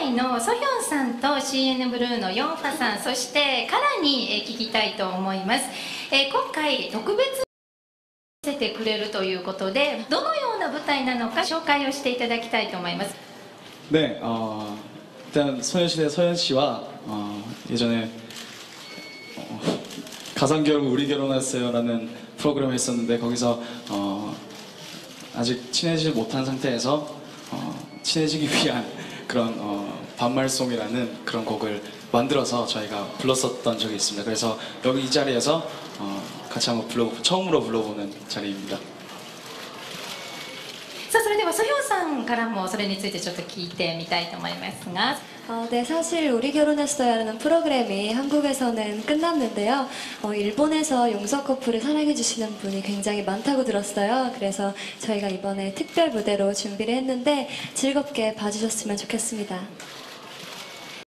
回のソヒョンさんと CN ブルーのヨンファさんそしてカラに聞きたいと思います、えー、今回特別見せてくれるということでどのような舞台なのか紹介をしていただきたいと思います。ねあ일단소연씨네소연씨와어예전에어가상결혼우리결혼했어요라는프로그램이있었는데거기서어아직친해지지못한상태에서어친해지기위한 그런 어, 반말송이라는 그런 곡을 만들어서 저희가 불렀었던 적이 있습니다. 그래서 여기 이 자리에서 어, 같이 한번 불러 처음으로 불러보는 자리입니다. さあそれではソヒョンさんからもそれについてちょっと聞いてみたいと思いますが 어, 네, 사실 우리 결혼했어요라는 프로그램이 한국에서는 끝났는데요. 어, 일본에서 용서 커플을 사랑해주시는 분이 굉장히 많다고 들었어요. 그래서 저희가 이번에 특별 무대로 준비를 했는데 즐겁게 봐주셨으면 좋겠습니다.